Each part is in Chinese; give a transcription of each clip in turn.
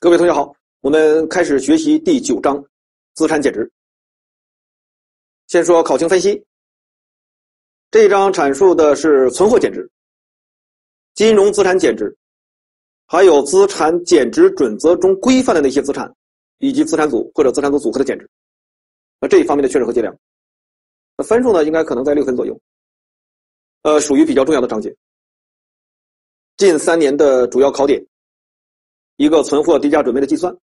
各位同学好，我们开始学习第九章资产减值。先说考情分析，这一章阐述的是存货减值、金融资产减值，还有资产减值准则中规范的那些资产，以及资产组或者资产组组合的减值。那这一方面的确认和计量，那分数呢，应该可能在六分左右。呃，属于比较重要的章节，近三年的主要考点。一个存货低价准备的计算，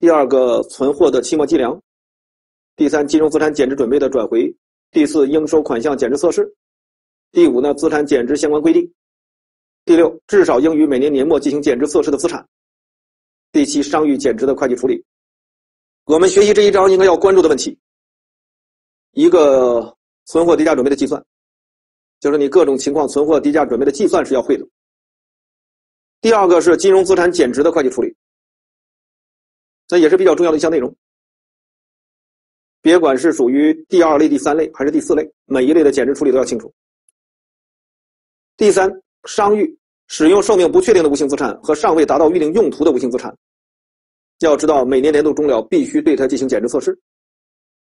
第二个存货的期末计量，第三金融资产减值准备的转回，第四应收款项减值测试，第五呢资产减值相关规定，第六至少应于每年年末进行减值测试的资产，第七商誉减值的会计处理。我们学习这一章应该要关注的问题，一个存货低价准备的计算，就是你各种情况存货低价准备的计算是要会的。第二个是金融资产减值的会计处理，这也是比较重要的一项内容。别管是属于第二类、第三类还是第四类，每一类的减值处理都要清楚。第三，商誉使用寿命不确定的无形资产和尚未达到预定用途的无形资产，要知道每年年度终了必须对它进行减值测试，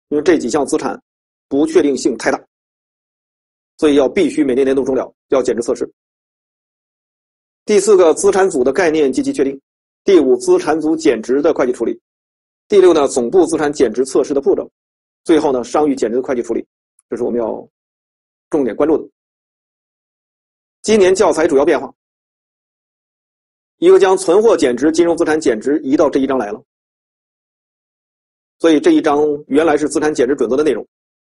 因为这几项资产不确定性太大，所以要必须每年年度终了要减值测试。第四个资产组的概念及其确定，第五资产组减值的会计处理，第六呢总部资产减值测试的步骤，最后呢商誉减值的会计处理，这是我们要重点关注的。今年教材主要变化，一个将存货减值、金融资产减值移到这一章来了，所以这一章原来是资产减值准则的内容，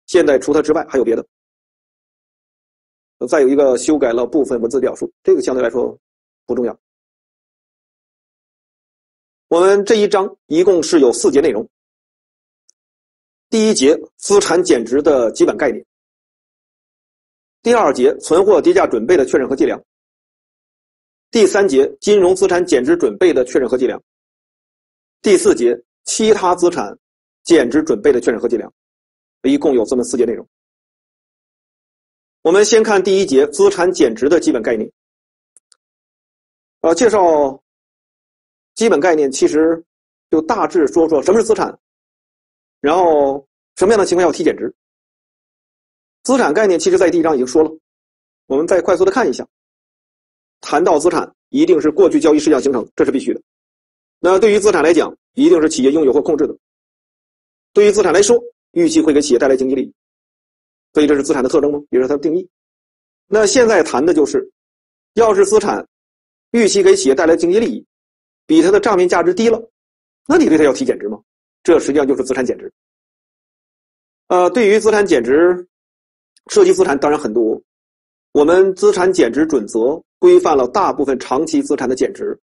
现在除它之外还有别的。再有一个修改了部分文字表述，这个相对来说。不重要。我们这一章一共是有四节内容。第一节资产减值的基本概念。第二节存货跌价准备的确认和计量。第三节金融资产减值准备的确认和计量。第四节其他资产减值准备的确认和计量，一共有这么四节内容。我们先看第一节资产减值的基本概念。呃，介绍基本概念，其实就大致说说什么是资产，然后什么样的情况要提减值。资产概念其实在第一章已经说了，我们再快速的看一下。谈到资产，一定是过去交易事项形成，这是必须的。那对于资产来讲，一定是企业拥有或控制的。对于资产来说，预期会给企业带来经济利益，所以这是资产的特征吗？也是它的定义。那现在谈的就是，要是资产。预期给企业带来经济利益，比它的账面价值低了，那你对它要提减值吗？这实际上就是资产减值。呃，对于资产减值，涉及资产当然很多。我们资产减值准则规范了大部分长期资产的减值，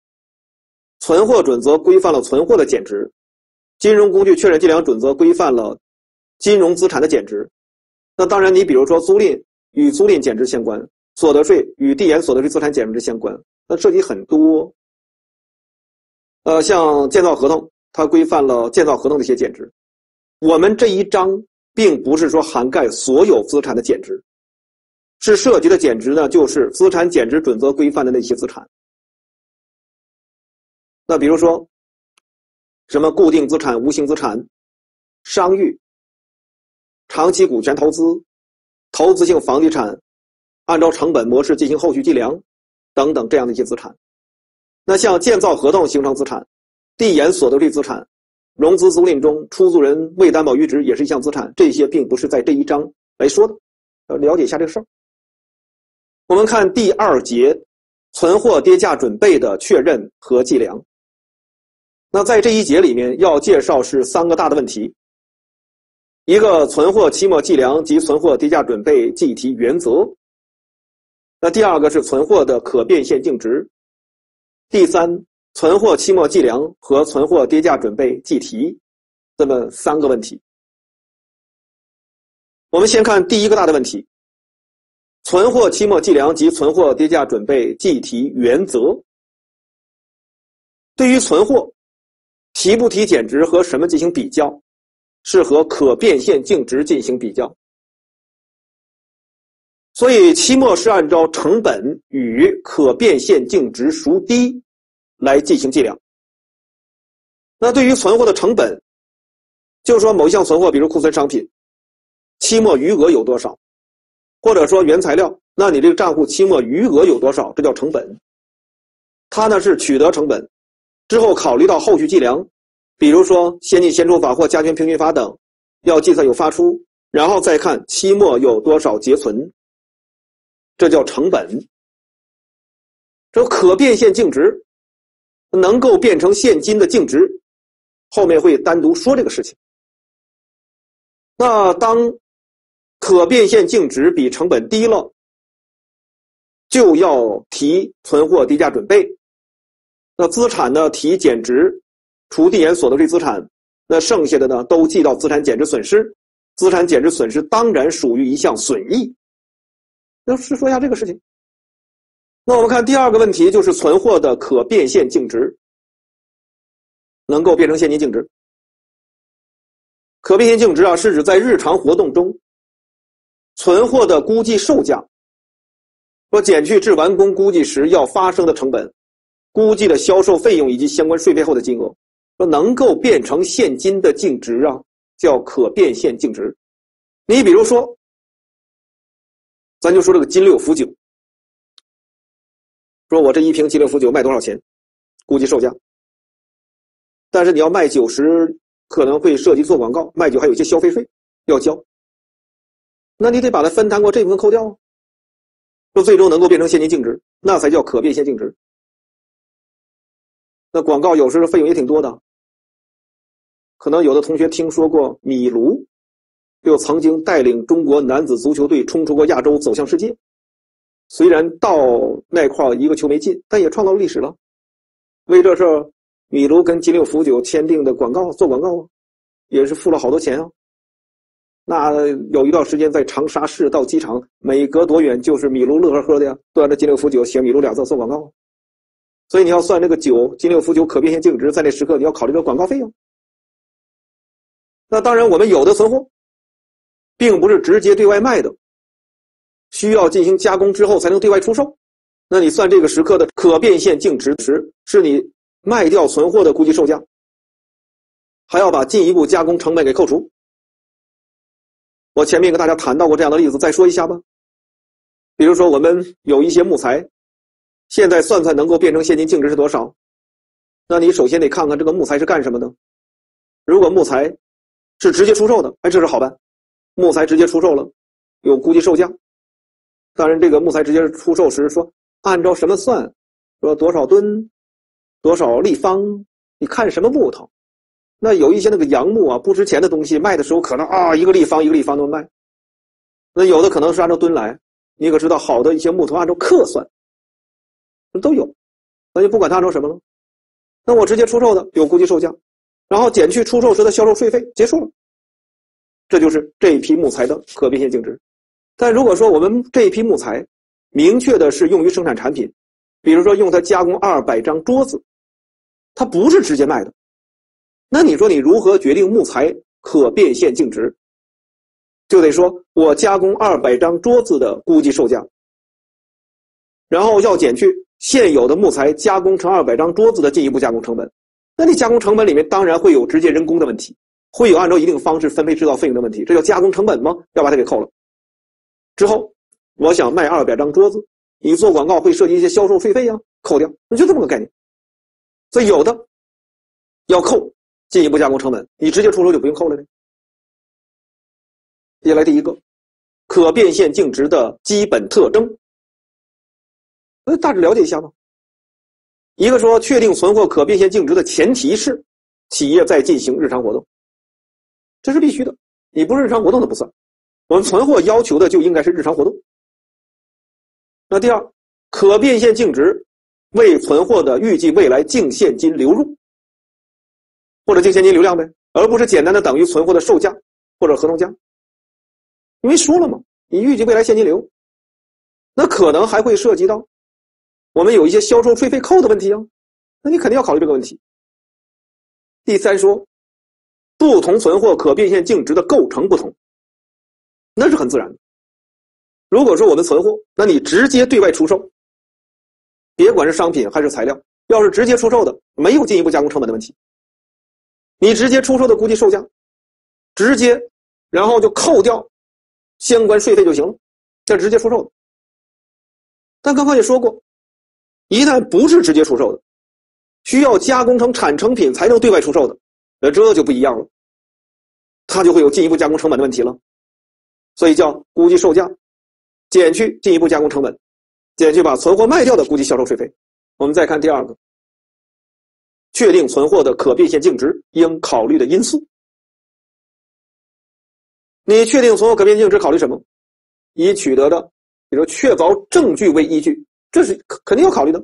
存货准则规范了存货的减值，金融工具确认计量准则规范了金融资产的减值。那当然，你比如说租赁与租赁减值相关，所得税与递延所得税资产减值相关。那涉及很多，呃，像建造合同，它规范了建造合同的一些减值。我们这一章并不是说涵盖所有资产的减值，是涉及的减值呢，就是资产减值准则规范的那些资产。那比如说，什么固定资产、无形资产、商誉、长期股权投资、投资性房地产，按照成本模式进行后续计量。等等这样的一些资产，那像建造合同形成资产，递延所得税资产，融资租赁中出租人未担保余值也是一项资产，这些并不是在这一章来说的，要了解一下这个事儿。我们看第二节，存货跌价准备的确认和计量。那在这一节里面要介绍是三个大的问题，一个存货期末计量及存货跌价准备计提原则。那第二个是存货的可变现净值，第三，存货期末计量和存货跌价准备计提，这么三个问题。我们先看第一个大的问题：存货期末计量及存货跌价准备计提原则。对于存货，提不提减值和什么进行比较？是和可变现净值进行比较。所以，期末是按照成本与可变现净值孰低来进行计量。那对于存货的成本，就是说某一项存货，比如库存商品，期末余额有多少，或者说原材料，那你这个账户期末余额有多少，这叫成本。它呢是取得成本，之后考虑到后续计量，比如说先进先出法或加权平均法等，要计算有发出，然后再看期末有多少结存，这叫成本。这可变现净值能够变成现金的净值。后面会单独说这个事情。那当可变现净值比成本低了，就要提存货低价准备。那资产呢？提减值，除递延所得税资产，那剩下的呢都记到资产减值损失。资产减值损失当然属于一项损益。那是说一下这个事情。那我们看第二个问题，就是存货的可变现净值。能够变成现金净值，可变现净值啊，是指在日常活动中，存货的估计售价，说减去至完工估计时要发生的成本，估计的销售费用以及相关税费后的金额，说能够变成现金的净值啊，叫可变现净值。你比如说，咱就说这个金六福酒，说我这一瓶金六福酒卖多少钱，估计售价。但是你要卖酒时，可能会涉及做广告，卖酒还有一些消费税要交。那你得把它分摊过这部分扣掉，说最终能够变成现金净值，那才叫可变现净值。那广告有时候费用也挺多的，可能有的同学听说过米卢，又曾经带领中国男子足球队冲出过亚洲，走向世界。虽然到那块一个球没进，但也创造了历史了。为这事。米卢跟金六福酒签订的广告做广告啊，也是付了好多钱啊。那有一段时间在长沙市到机场，每隔多远就是米卢乐呵呵的呀，端着金六福酒写米卢俩字做广告。所以你要算这个酒金六福酒可变现净值，在那时刻你要考虑这广告费用。那当然，我们有的存货，并不是直接对外卖的，需要进行加工之后才能对外出售。那你算这个时刻的可变现净值时，是你。卖掉存货的估计售价，还要把进一步加工成本给扣除。我前面跟大家谈到过这样的例子，再说一下吧。比如说，我们有一些木材，现在算算能够变成现金净值是多少？那你首先得看看这个木材是干什么的。如果木材是直接出售的，哎，这是好办。木材直接出售了，有估计售价。当然，这个木材直接出售时说按照什么算？说多少吨？多少立方？你看什么木头？那有一些那个杨木啊，不值钱的东西，卖的时候可能啊，一个立方一个立方那么卖。那有的可能是按照吨来，你可知道，好的一些木头按照克算，都有。那就不管它按照什么了。那我直接出售的有估计售价，然后减去出售时的销售税费，结束了。这就是这一批木材的可变现净值。但如果说我们这一批木材明确的是用于生产产品，比如说用它加工二百张桌子。它不是直接卖的，那你说你如何决定木材可变现净值？就得说我加工二百张桌子的估计售价，然后要减去现有的木材加工成二百张桌子的进一步加工成本。那你加工成本里面当然会有直接人工的问题，会有按照一定方式分配制造费用的问题，这叫加工成本吗？要把它给扣了。之后我想卖二百张桌子，你做广告会涉及一些销售税费呀，扣掉，那就这么个概念。所以有的要扣进一步加工成本，你直接出售就不用扣了呢。接下来第一个，可变现净值的基本特征，那大致了解一下吧。一个说，确定存货可变现净值的前提是企业在进行日常活动，这是必须的。你不是日常活动的不算，我们存货要求的就应该是日常活动。那第二，可变现净值。为存货的预计未来净现金流入，或者净现金流量呗，而不是简单的等于存货的售价或者合同价。因为说了嘛，你预计未来现金流，那可能还会涉及到我们有一些销售税费扣的问题啊，那你肯定要考虑这个问题。第三说，不同存货可变现净值的构成不同，那是很自然的。如果说我们存货，那你直接对外出售。别管是商品还是材料，要是直接出售的，没有进一步加工成本的问题。你直接出售的估计售价，直接，然后就扣掉相关税费就行了，这直接出售的。但刚刚也说过，一旦不是直接出售的，需要加工成产成品才能对外出售的，那这就不一样了，它就会有进一步加工成本的问题了。所以叫估计售价减去进一步加工成本，减去把存货卖掉的估计销售税费。我们再看第二个，确定存货的可变现净值应考虑的因素。你确定存货可变现净值考虑什么？以取得的，比如确凿证据为依据，这是肯定要考虑的。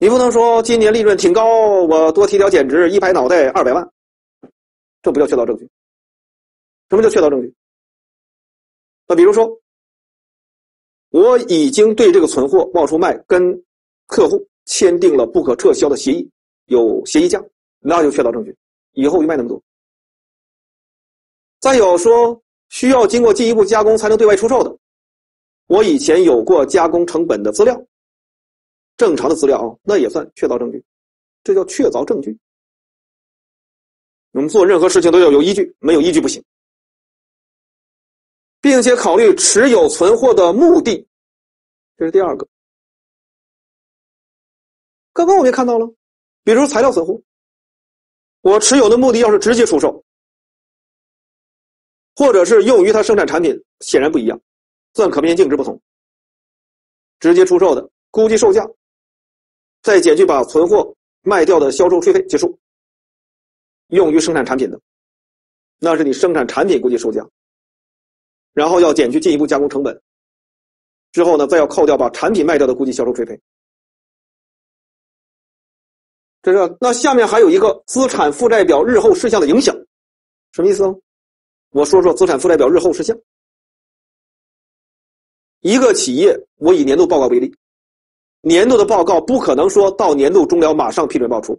你不能说今年利润挺高，我多提条减值，一拍脑袋二百万，这不叫确凿证据。什么叫确凿证据？那比如说，我已经对这个存货冒出卖跟客户签订了不可撤销的协议，有协议价，那就确凿证据，以后就卖那么多。再有说需要经过进一步加工才能对外出售的，我以前有过加工成本的资料，正常的资料啊，那也算确凿证据，这叫确凿证据。我们做任何事情都要有依据，没有依据不行。并且考虑持有存货的目的，这是第二个。刚刚我们也看到了，比如材料存货，我持有的目的要是直接出售，或者是用于它生产产品，显然不一样，算可变现净值不同。直接出售的估计售价，再减去把存货卖掉的销售税费结束。用于生产产品的，那是你生产产品估计售价。然后要减去进一步加工成本，之后呢，再要扣掉把产品卖掉的估计销售税费。这是那下面还有一个资产负债表日后事项的影响，什么意思呢？我说说资产负债表日后事项。一个企业，我以年度报告为例，年度的报告不可能说到年度终了马上批准报出，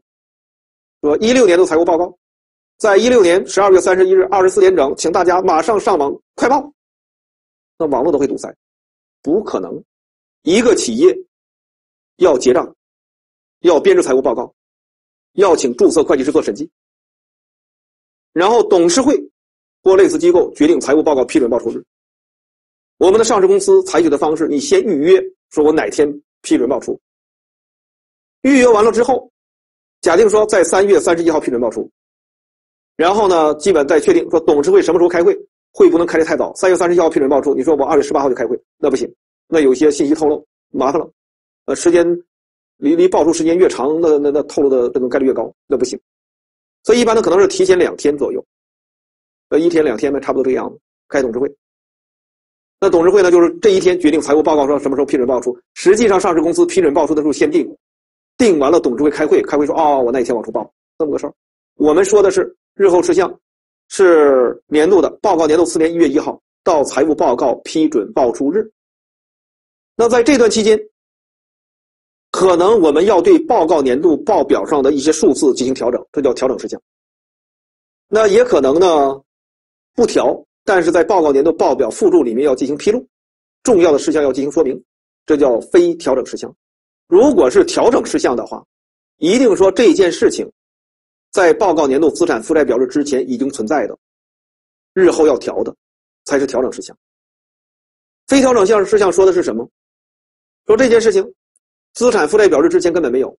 说一六年度财务报告，在一六年十二月三十一日二十四点整，请大家马上上网快报。那网络都会堵塞，不可能。一个企业要结账，要编制财务报告，要请注册会计师做审计，然后董事会或类似机构决定财务报告批准报出日。我们的上市公司采取的方式，你先预约，说我哪天批准报出。预约完了之后，假定说在三月三十一号批准报出，然后呢，基本再确定说董事会什么时候开会。会不能开的太早，三月三十一号批准报出，你说我二月十八号就开会，那不行，那有些信息透露麻烦了，呃，时间离离报出时间越长，那那那透露的这种概率越高，那不行，所以一般呢可能是提前两天左右，呃，一天两天呢差不多这个样子开董事会，那董事会呢就是这一天决定财务报告说什么时候批准报出，实际上上市公司批准报出的时候先定，定完了董事会开会，开会说哦我那一天往出报这么个事儿，我们说的是日后事项。是年度的报告，年度次年一月一号到财务报告批准报出日。那在这段期间，可能我们要对报告年度报表上的一些数字进行调整，这叫调整事项。那也可能呢，不调，但是在报告年度报表附注里面要进行披露，重要的事项要进行说明，这叫非调整事项。如果是调整事项的话，一定说这件事情。在报告年度资产负债表日之前已经存在的，日后要调的，才是调整事项。非调整项事项说的是什么？说这件事情，资产负债表日之前根本没有，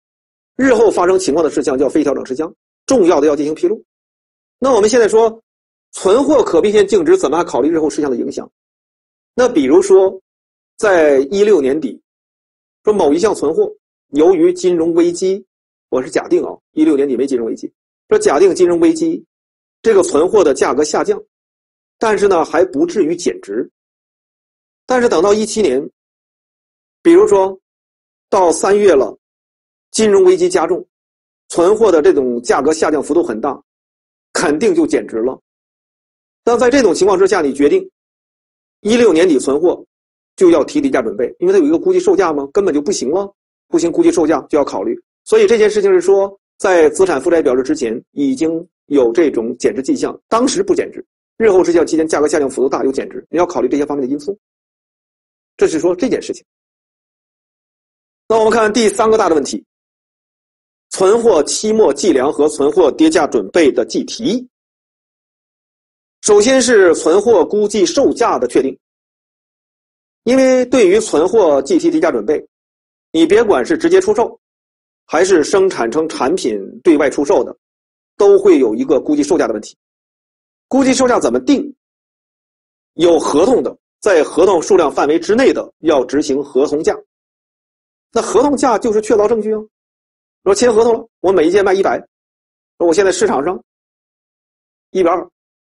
日后发生情况的事项叫非调整事项，重要的要进行披露。那我们现在说，存货可变现净值怎么还考虑日后事项的影响？那比如说，在一六年底，说某一项存货由于金融危机，我是假定啊，一六年底没金融危机。说假定金融危机，这个存货的价格下降，但是呢还不至于减值。但是等到一七年，比如说到三月了，金融危机加重，存货的这种价格下降幅度很大，肯定就减值了。那在这种情况之下，你决定一六年底存货就要提低价准备，因为它有一个估计售价吗？根本就不行了，不行，估计售价就要考虑。所以这件事情是说。在资产负债表日之前已经有这种减值迹象，当时不减值，日后事项期间价格下降幅度大有减值，你要考虑这些方面的因素。这是说这件事情。那我们看第三个大的问题：存货期末计量和存货跌价准备的计提。首先是存货估计售价的确定，因为对于存货计提跌价准备，你别管是直接出售，还是生产成产品对外出售的，都会有一个估计售价的问题。估计售价怎么定？有合同的，在合同数量范围之内的，要执行合同价。那合同价就是确凿证据啊。说签合同了，我每一件卖一百，说我现在市场上一百二。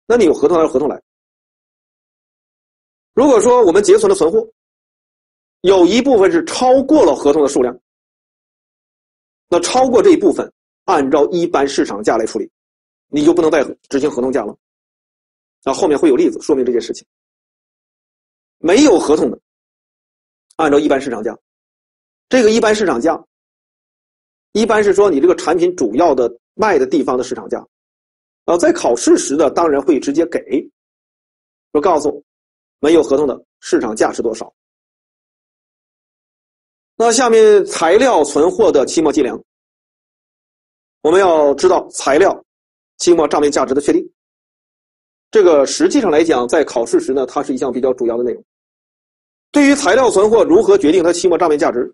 那你有合同按合同来。如果说我们结存的存货有一部分是超过了合同的数量，那超过这一部分按照一般市场价来处理，你就不能再执行合同价了。那后面会有例子说明这件事情。没有合同的，按照一般市场价，这个一般市场价一般是说你这个产品主要的卖的地方的市场价。啊，在考试时呢，当然会直接给，说告诉没有合同的市场价是多少。那下面材料存货的期末计量，我们要知道材料期末账面价值的确定。这个实际上来讲，在考试时呢，它是一项比较主要的内容。对于材料存货如何决定它期末账面价值，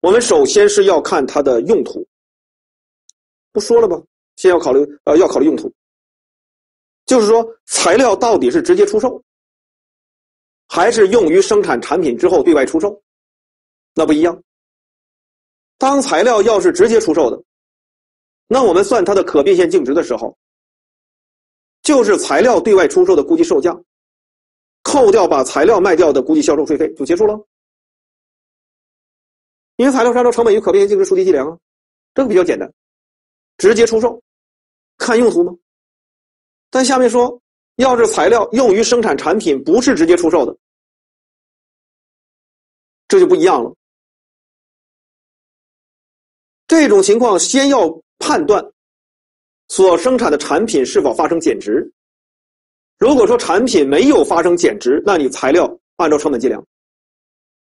我们首先是要看它的用途。不说了吧？先要考虑，呃，要考虑用途，就是说材料到底是直接出售，还是用于生产产品之后对外出售，那不一样。当材料要是直接出售的，那我们算它的可变现净值的时候，就是材料对外出售的估计售价，扣掉把材料卖掉的估计销售税费就结束了。因为材料是按照成本与可变现净值孰低计量啊，这个比较简单。直接出售，看用途吗？但下面说，要是材料用于生产产品，不是直接出售的，这就不一样了。这种情况，先要判断所生产的产品是否发生减值。如果说产品没有发生减值，那你材料按照成本计量，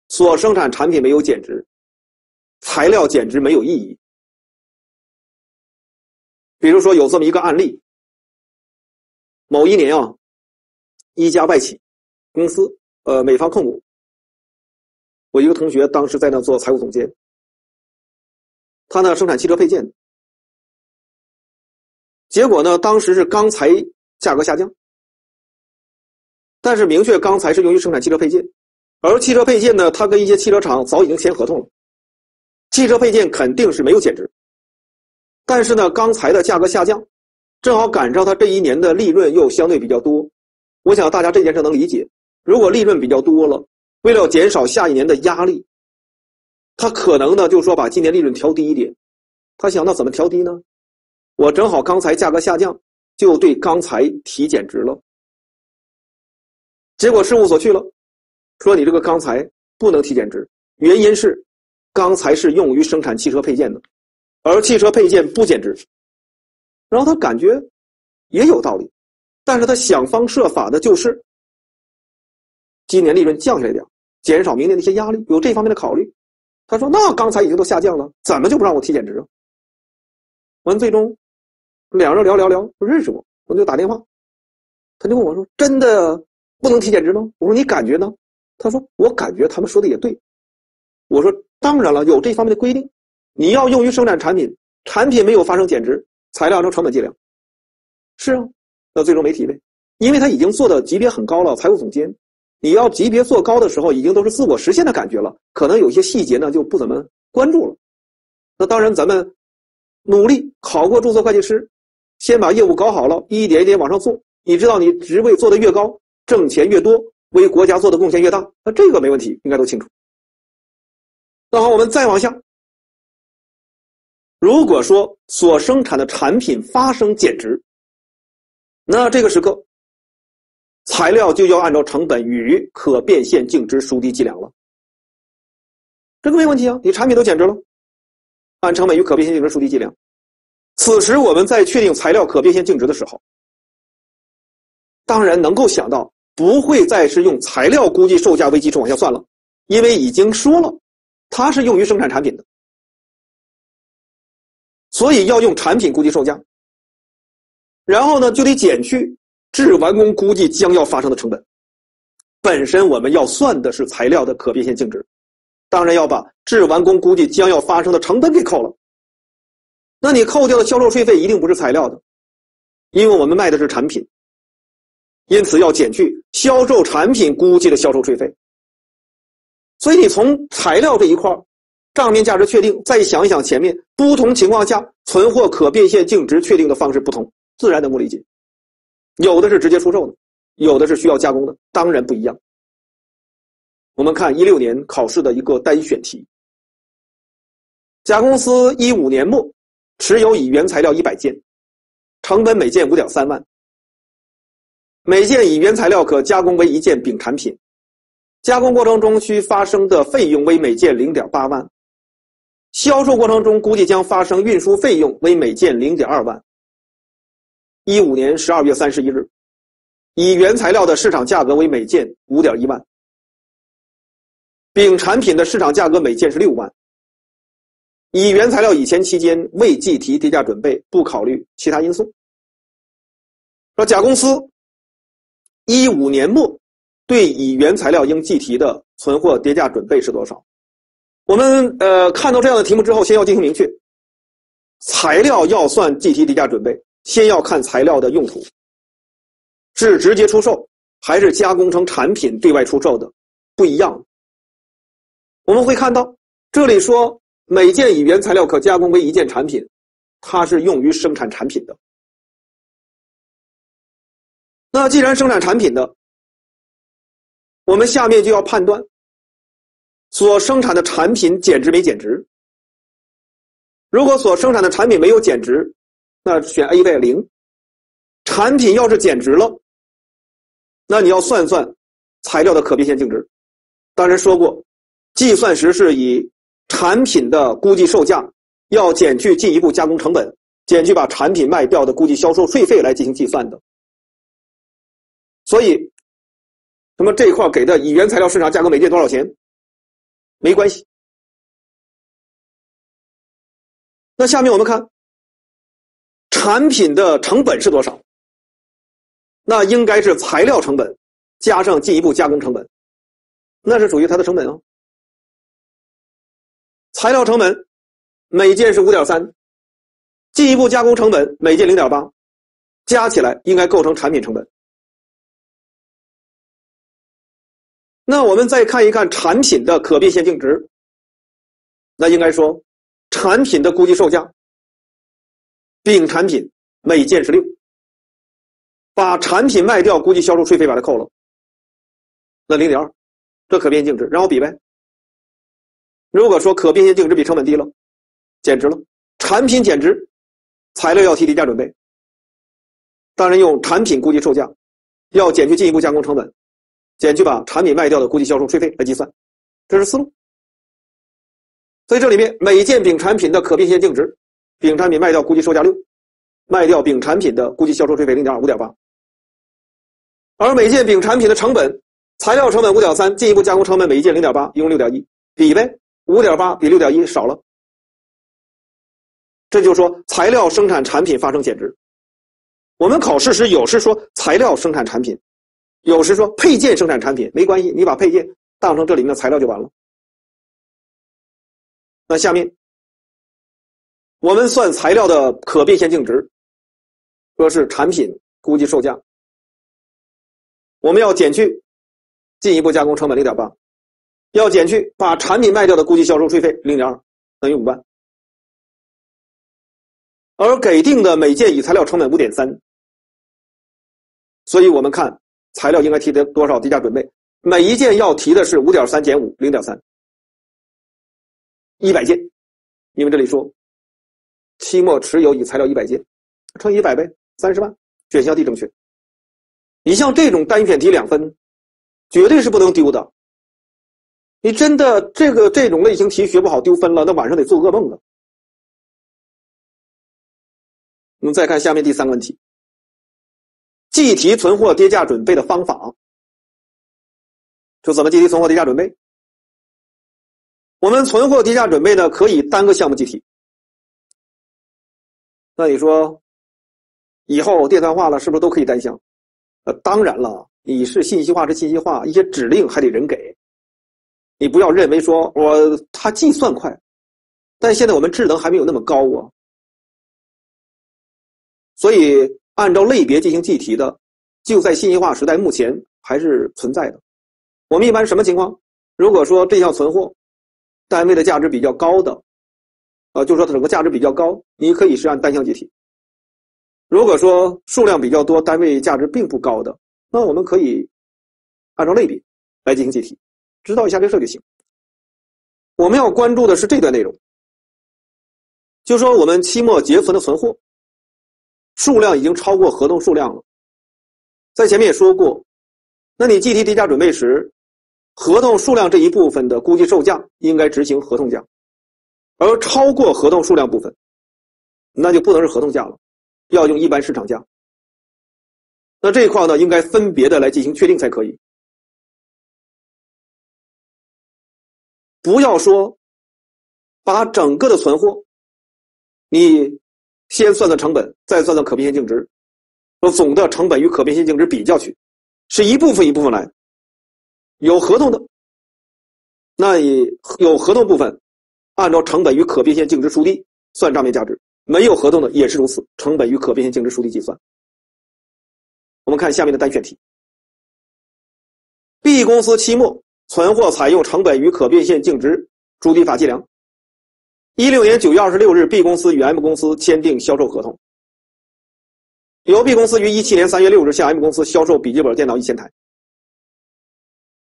所生产产品没有减值，材料减值没有意义。比如说有这么一个案例，某一年啊，一家外企公司，呃，美方控股，我一个同学当时在那做财务总监，他呢生产汽车配件，结果呢当时是钢材价格下降，但是明确钢材是用于生产汽车配件，而汽车配件呢，它跟一些汽车厂早已经签合同了，汽车配件肯定是没有减值。但是呢，钢材的价格下降，正好赶上它这一年的利润又相对比较多。我想大家这件事能理解。如果利润比较多了，为了减少下一年的压力，他可能呢就说把今年利润调低一点。他想那怎么调低呢？我正好钢材价格下降，就对钢材提减值了。结果事务所去了，说你这个钢材不能提减值，原因是钢材是用于生产汽车配件的。而汽车配件不减值，然后他感觉也有道理，但是他想方设法的就是今年利润降下来点，减少明年的一些压力，有这方面的考虑。他说：“那刚才已经都下降了，怎么就不让我提减值啊？”完，最终两人聊聊聊，不认识我，我就打电话，他就问我说：“真的不能提减值吗？”我说：“你感觉呢？”他说：“我感觉他们说的也对。”我说：“当然了，有这方面的规定。”你要用于生产产品，产品没有发生减值，材料按照成本计量。是啊，那最终没提呗，因为他已经做的级别很高了。财务总监，你要级别做高的时候，已经都是自我实现的感觉了，可能有些细节呢就不怎么关注了。那当然，咱们努力考过注册会计师，先把业务搞好了，一点一点往上做。你知道，你职位做的越高，挣钱越多，为国家做的贡献越大，那这个没问题，应该都清楚。那好，我们再往下。如果说所生产的产品发生减值，那这个时刻，材料就要按照成本与可变现净值孰低计量了。这个没问题啊，你产品都减值了，按成本与可变现净值孰低计量。此时我们在确定材料可变现净值的时候，当然能够想到不会再是用材料估计售价为基础往下算了，因为已经说了，它是用于生产产品的。所以要用产品估计售价。然后呢，就得减去制完工估计将要发生的成本。本身我们要算的是材料的可变现净值，当然要把制完工估计将要发生的成本给扣了。那你扣掉的销售税费一定不是材料的，因为我们卖的是产品，因此要减去销售产品估计的销售税费。所以你从材料这一块账面价值确定，再想一想前面不同情况下存货可变现净值确定的方式不同。自然能够理解，有的是直接出售的，有的是需要加工的，当然不一样。我们看一六年考试的一个单选题，甲公司一五年末持有乙原材料一百件，成本每件五点三万，每件乙原材料可加工为一件丙产品，加工过程中需发生的费用为每件零点八万，销售过程中估计将发生运输费用为每件零点二万。一五年十二月三十一日，乙原材料的市场价格为每件五点一万，丙产品的市场价格每件是六万。乙原材料以前期间未计提跌价准备，不考虑其他因素。说甲公司一五年末对乙原材料应计提的存货跌价准备是多少？我们呃看到这样的题目之后，先要进行明确，材料要算计提底价准备。先要看材料的用途，是直接出售还是加工成产品对外出售的，不一样。我们会看到这里说每件以原材料可加工为一件产品，它是用于生产产品的。那既然生产产品的，我们下面就要判断所生产的产品减值没减值。如果所生产的产品没有减值，那选 A 呗零，产品要是减值了，那你要算算材料的可变现净值。当然说过，计算时是以产品的估计售价要减去进一步加工成本，减去把产品卖掉的估计销售税费来进行计算的。所以，那么这一块给的以原材料市场价格每件多少钱，没关系。那下面我们看。产品的成本是多少？那应该是材料成本加上进一步加工成本，那是属于它的成本哦。材料成本每件是五点三，进一步加工成本每件零点八，加起来应该构成产品成本。那我们再看一看产品的可变现净值，那应该说产品的估计售价。丙产品每件是六，把产品卖掉，估计销售税费把它扣了，那零点二，这可变现净值，然后比呗。如果说可变现净值比成本低了，减值了，产品减值，材料要提低价准备，当然用产品估计售价，要减去进一步加工成本，减去把产品卖掉的估计销售税费来计算，这是思路。所以这里面每件丙产品的可变现净值。丙产品卖掉估计售价六，卖掉丙产品的估计销售税费零点二五点八，而每件丙产品的成本，材料成本五点三，进一步加工成本每一件零点八，一共六点一，比呗，五点八比六点一少了，这就说材料生产产品发生减值。我们考试时有时说材料生产产品，有时说配件生产产品，没关系，你把配件当成这里面的材料就完了。那下面。我们算材料的可变现净值，说是产品估计售价，我们要减去进一步加工成本零点八，要减去把产品卖掉的估计销售税费零点二，等于五万。而给定的每件乙材料成本五点三，所以我们看材料应该提的多少低价准备，每一件要提的是五点三减五零点三，一百件，因为这里说。期末持有乙材料一百件，乘一百呗，三十万。选项 D 正确。你像这种单选题两分，绝对是不能丢的。你真的这个这种类型题学不好丢分了，那晚上得做噩梦了。我们再看下面第三个问题：计提存货跌价准备的方法，就怎么计提存货跌价准备？我们存货跌价准备呢，可以单个项目计提。那你说，以后电算化了，是不是都可以单项？呃，当然了，你是信息化是信息化，一些指令还得人给。你不要认为说我它计算快，但现在我们智能还没有那么高啊。所以按照类别进行计提的，就在信息化时代目前还是存在的。我们一般什么情况？如果说这项存货单位的价值比较高的。啊，就说它整个价值比较高，你可以是按单项计提。如果说数量比较多，单位价值并不高的，那我们可以按照类别来进行计提，知道一下这事就行。我们要关注的是这段内容，就说我们期末结存的存货数量已经超过合同数量了。在前面也说过，那你计提叠加准备时，合同数量这一部分的估计售价应该执行合同价。而超过合同数量部分，那就不能是合同价了，要用一般市场价。那这一块呢，应该分别的来进行确定才可以。不要说把整个的存货，你先算算成本，再算算可变现净值，说总的成本与可变现净值比较去，是一部分一部分来。有合同的，那你有合同部分。按照成本与可变现净值孰低算账面价值，没有合同的也是如此，成本与可变现净值孰低计算。我们看下面的单选题：B 公司期末存货采用成本与可变现净值孰低法计量。一六年九月二十六日，B 公司与 M 公司签订销售合同，由 B 公司于一七年三月六日向 M 公司销售笔记本电脑一千台，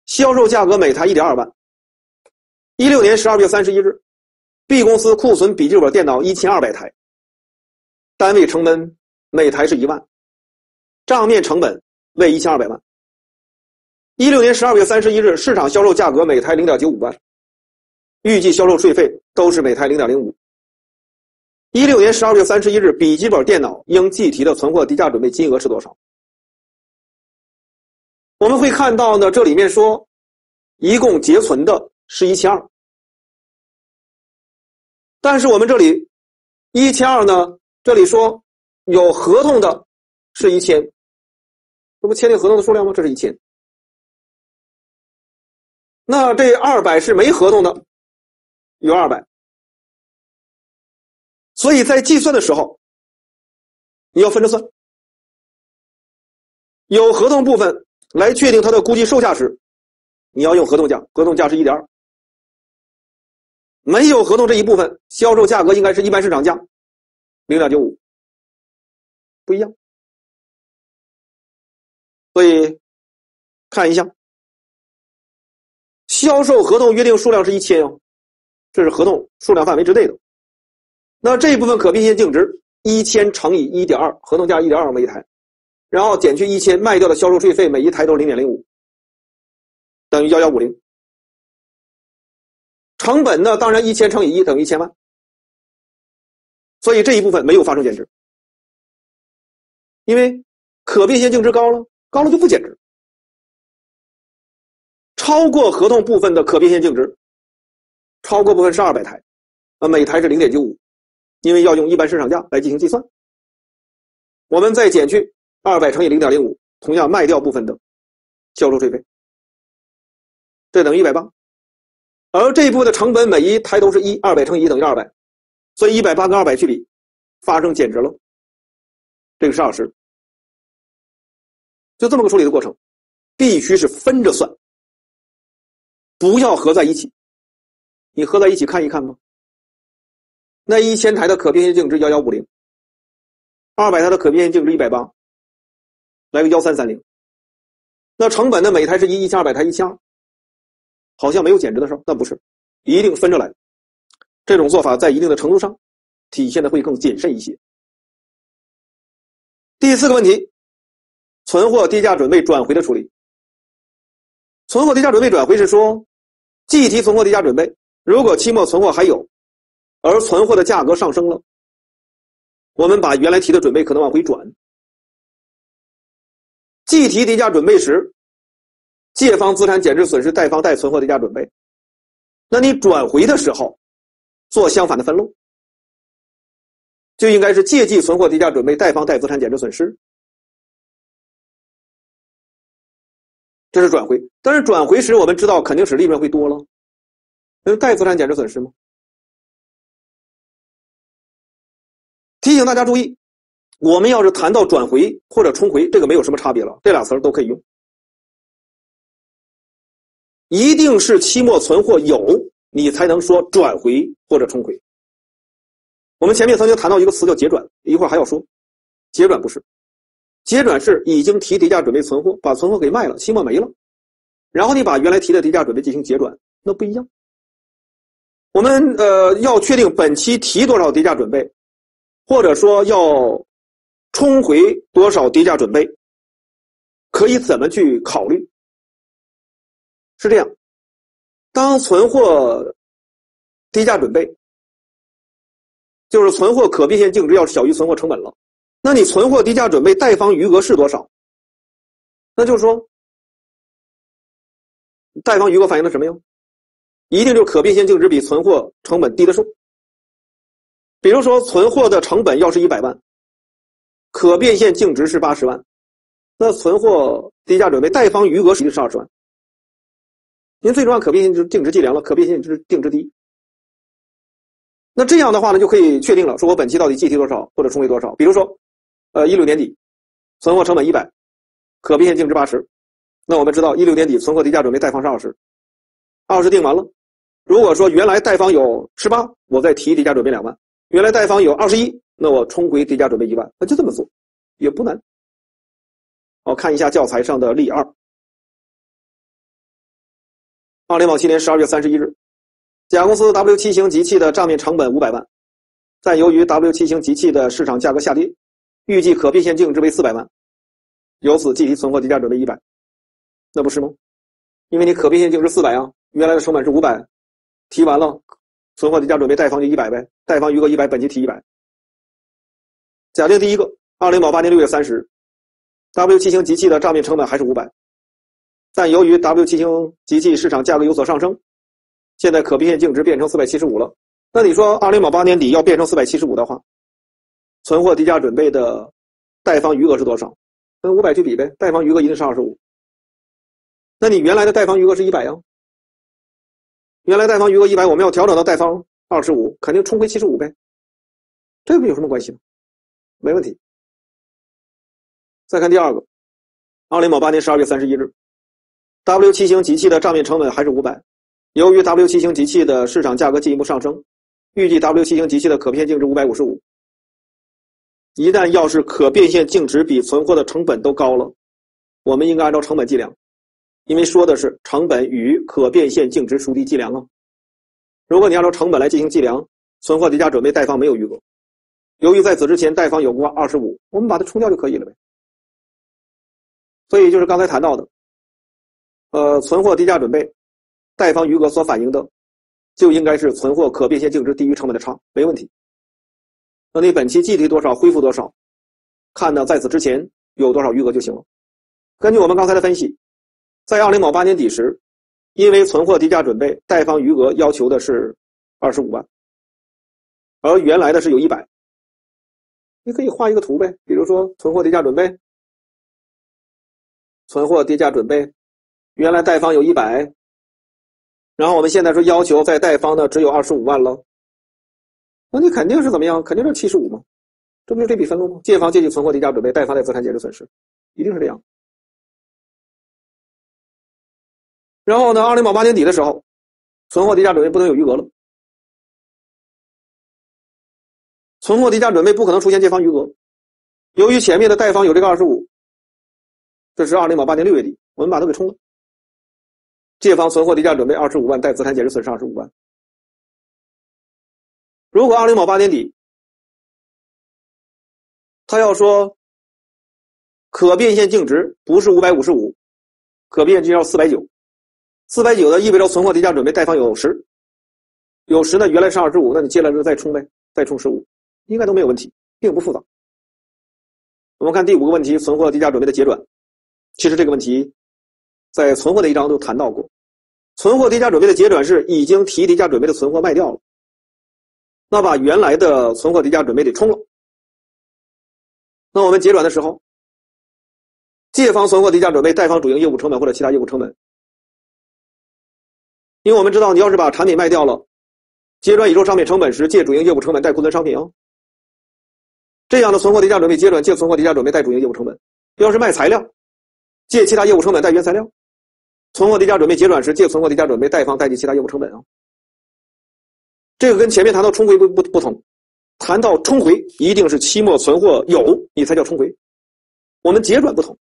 销售价格每台一点二万。一六年十二月三十一日。B 公司库存笔记本电脑一千二百台，单位成本每台是一万，账面成本为一千二百万。一六年十二月三十一日，市场销售价格每台零点九五万，预计销售税费都是每台零点零五。一六年十二月三十一日，笔记本电脑应计提的存货低价准备金额是多少？我们会看到呢，这里面说，一共结存的是一千二。但是我们这里一千二呢？这里说有合同的是一千，这不签订合同的数量吗？这是一千。那这二百是没合同的，有二百。所以在计算的时候，你要分着算。有合同部分来确定它的估计售价时，你要用合同价，合同价是一点二。没有合同这一部分，销售价格应该是一般市场价，零点九五，不一样。所以看一下，销售合同约定数量是一千哦，这是合同数量范围之内的。那这一部分可变现净值一千乘以一点二，合同价一点二每一台，然后减去一千卖掉的销售税费，每一台都是零点零五，等于幺幺五零。成本呢？当然，一千乘以一等于一千万，所以这一部分没有发生减值，因为可变现净值高了，高了就不减值。超过合同部分的可变现净值，超过部分是二百台，啊，每台是零点九五，因为要用一般市场价来进行计算。我们再减去二百乘以零点零五，同样卖掉部分的销售税费，这等于一百八。而这一部分的成本每一台都是一，二百乘以一等于二百，所以一百八跟二百去比，发生减值了。这个是二十，就这么个处理的过程，必须是分着算，不要合在一起。你合在一起看一看吗？那一千台的可变现净值幺幺五零，二百台的可变现净值一百八，来个幺三三零。那成本呢？每台是一，一千二百台一千二。好像没有减值的时候，那不是，一定分着来。这种做法在一定的程度上体现的会更谨慎一些。第四个问题，存货低价准备转回的处理。存货低价准备转回是说，计提存货低价准备，如果期末存货还有，而存货的价格上升了，我们把原来提的准备可能往回转。计提低价准备时。借方资产减值损失，贷方贷存货低价准备。那你转回的时候，做相反的分录。就应该是借记存货跌价准备，贷方贷资产减值损失。这是转回，但是转回时我们知道肯定使利润会多了，因为贷资产减值损失吗。提醒大家注意，我们要是谈到转回或者冲回，这个没有什么差别了，这俩词儿都可以用。一定是期末存货有，你才能说转回或者冲回。我们前面曾经谈到一个词叫结转，一会儿还要说，结转不是。结转是已经提跌价准备存货，把存货给卖了，期末没了，然后你把原来提的跌价准备进行结转，那不一样。我们呃要确定本期提多少跌价准备，或者说要冲回多少跌价准备，可以怎么去考虑？是这样，当存货低价准备，就是存货可变现净值要小于存货成本了。那你存货低价准备贷方余额是多少？那就是说，贷方余额反映的什么呀？一定就是可变现净值比存货成本低的数。比如说，存货的成本要是一百万，可变现净值是八十万，那存货低价准备贷方余额实际是二十万。您最重要可变现就是净值计量了，可变现就是定值低。那这样的话呢，就可以确定了，说我本期到底计提多少或者冲回多少？比如说。呃，一六年底，存货成本一百，可变现净值八十，那我们知道一六年底存货跌价准备贷方是二十，二十定完了。如果说原来贷方有十八，我再提跌价准备两万；原来贷方有二十一，那我冲回跌价准备一万，那就这么做，也不难。好，看一下教材上的例二。二零某七年十二月三十一日，甲公司 W 七型机器的账面成本五百万，但由于 W 七型机器的市场价格下跌。预计可变现净值为四百万，由此计提存货跌价准备一百，那不是吗？因为你可变现净值四百啊，原来的成本是五百，提完了，存货跌价准备贷方就一百呗，贷方余额一百，本期提一百。假定第一个，二零某八年六月三十，W 七型机器的账面成本还是五百，但由于 W 七型机器市场价格有所上升，现在可变现净值变成四百七十五了。那你说二零某八年底要变成四百七十五的话？存货低价准备的贷方余额是多少？跟五百去比呗，贷方余额一定是二十五。那你原来的贷方余额是一百呀？原来贷方余额一百，我们要调整到贷方二十五，肯定冲回七十五呗。这不有什么关系吗？没问题。再看第二个，二零某八年十二月三十一日，W 七型机器的账面成本还是五百，由于 W 七型机器的市场价格进一步上升，预计 W 七型机器的可变现净值五百五十五。一旦要是可变现净值比存货的成本都高了，我们应该按照成本计量，因为说的是成本与可变现净值孰低计量啊。如果你按照成本来进行计量，存货跌价准备贷方没有余额，由于在此之前贷方有过二十五，我们把它冲掉就可以了呗。所以就是刚才谈到的，呃，存货跌价准备贷方余额所反映的，就应该是存货可变现净值低于成本的差，没问题。那你本期计提多少，恢复多少，看呢，在此之前有多少余额就行了。根据我们刚才的分析，在二零某八年底时，因为存货低价准备，贷方余额要求的是二十五万，而原来的是有一百。你可以画一个图呗，比如说存货低价准备，存货低价准备，原来贷方有一百，然后我们现在说要求在贷方呢只有二十五万了。那你肯定是怎么样？肯定是七十五嘛，这不就这笔分录吗？借方借记存货低价准备，贷方的资产减值损失，一定是这样。然后呢，二零某八年底的时候，存货低价准备不能有余额了，存货低价准备不可能出现借方余额。由于前面的贷方有这个二十五，这是二零某八年六月底，我们把它给冲了。借方存货低价准备二十五万，贷资产减值损失二十五万。如果二零某八年底，他要说可变现净值不是五百五十五，可变现净值要四百九，四百九的意味着存货跌价准备贷方有十，有十呢，原来是二十五，那你接下来再冲呗，再冲十五，应该都没有问题，并不复杂。我们看第五个问题，存货跌价准备的结转，其实这个问题在存货的一章都谈到过，存货跌价准备的结转是已经提跌价准备的存货卖掉了。那把原来的存货跌价准备得冲了，那我们结转的时候，借方存货低价准备，贷方主营业务成本或者其他业务成本。因为我们知道，你要是把产品卖掉了，结转已收商品成本时，借主营业务成本贷库存商品哦。这样的存货低价准备结转，借存货低价准备贷主营业务成本。要是卖材料，借其他业务成本贷原材料。存货低价准备结转时，借存货低价准备贷方代记其他业务成本啊。这个跟前面谈到冲回不不不同，谈到冲回一定是期末存货有你才叫冲回，我们结转不同，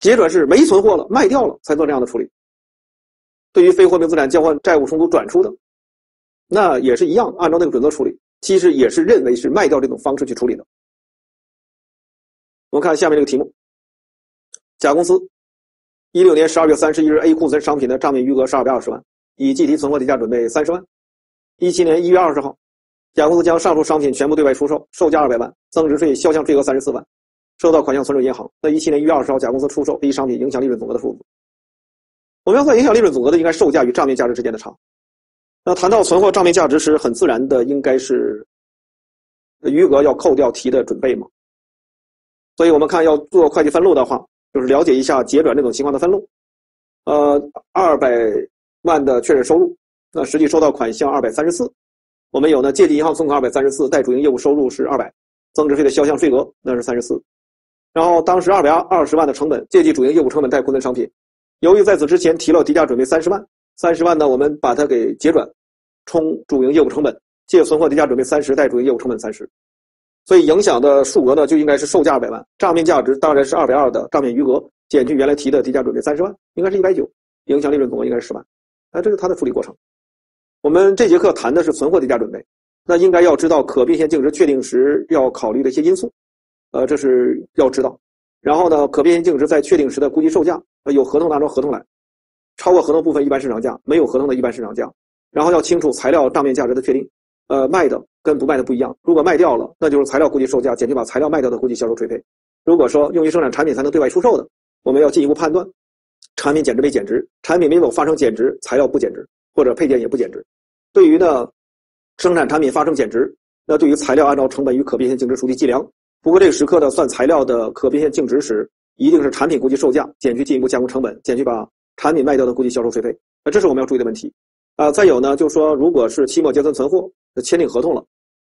结转是没存货了卖掉了才做这样的处理。对于非货币资产交换债务重组转出的，那也是一样，按照那个准则处理，其实也是认为是卖掉这种方式去处理的。我们看下面这个题目，甲公司。一六年十二月三十一日，A 库存商品的账面余额是二百二十万，已计提存货底价准备三十万。一七年一月二十号，甲公司将上述商品全部对外出售，售价二百万，增值税销项税额三十四万，收到款项存入银行。那一七年一月二十号，甲公司出售这一商品影响利润总额的数字。我们要算影响利润总额的，应该售价与账面价值之间的差。那谈到存货账面价值时，很自然的应该是余额要扣掉提的准备嘛。所以我们看要做会计分录的话。就是了解一下结转这种情况的分录，呃，二百万的确认收入，那实际收到款项二百三十四，我们有呢，借记银行存款二百三十四，贷主营业务收入是二百，增值税的销项税额那是三十四，然后当时二百二十万的成本，借记主营业务成本贷库存商品，由于在此之前提了低价准备三十万，三十万呢，我们把它给结转，充主营业务成本，借存货低价准备三十，贷主营业务成本三十。所以影响的数额呢，就应该是售价二百万，账面价值当然是二百二的账面余额减去原来提的低价准备三十万，应该是一百九，影响利润总额应该是十万。那，这是它的处理过程。我们这节课谈的是存货低价准备，那应该要知道可变现净值确定时要考虑的一些因素，呃，这是要知道。然后呢，可变现净值在确定时的估计售价，有合同的按照合同来，超过合同部分一般市场价，没有合同的一般市场价。然后要清楚材料账面价值的确定。呃，卖的跟不卖的不一样。如果卖掉了，那就是材料估计售价减去把材料卖掉的估计销售税费。如果说用于生产产品才能对外出售的，我们要进一步判断，产品减值没减值？产品没有发生减值，材料不减值，或者配件也不减值。对于呢，生产产品发生减值，那对于材料按照成本与可变现净值数计计量。不过这个时刻呢，算材料的可变现净值时，一定是产品估计售价减去进一步加工成本，减去把产品卖掉的估计销售税费。那这是我们要注意的问题。啊，再有呢，就是说，如果是期末结算存货。签订合同了，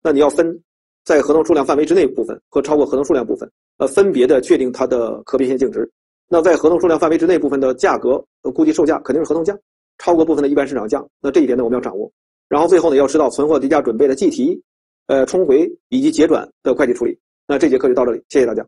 那你要分在合同数量范围之内部分和超过合同数量部分，呃，分别的确定它的可变现净值。那在合同数量范围之内部分的价格呃估计售价肯定是合同价，超过部分的一般市场价。那这一点呢，我们要掌握。然后最后呢，要知道存货低价准备的计提、呃冲回以及结转的会计处理。那这节课就到这里，谢谢大家。